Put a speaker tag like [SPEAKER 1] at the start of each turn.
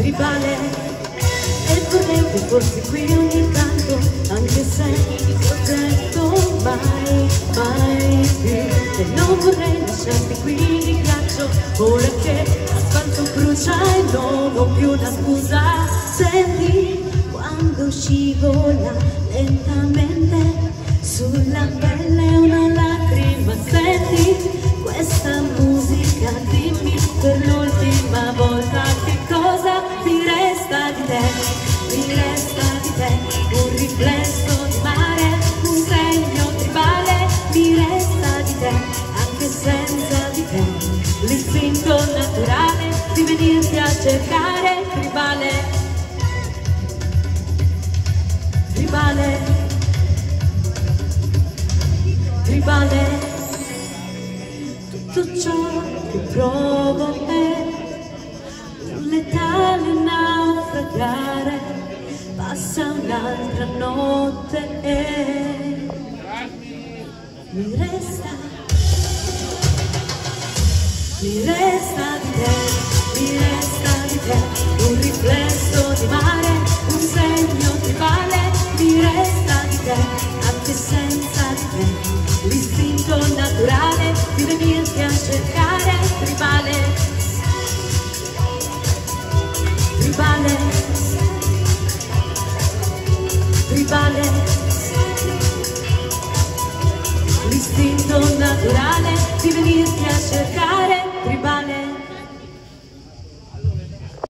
[SPEAKER 1] tribale. E vorrei fossi qui ogni tanto anche se ho detto mai, mai più e non vorrei lasciarti qui di ghiaccio ora che l'asfalto brucia e non ho più una scusa. Senti quando scivola lentamente sulla pelle l'istinto naturale di venirti a cercare tribale tribale tribale tutto ciò che provo è un letale naufragare passa un'altra notte e mi resta mi resta di te mi resta di te un riflesso di mare un segno tribale mi resta di te anche senza di te. L'istinto naturale di venirti a cercare tribale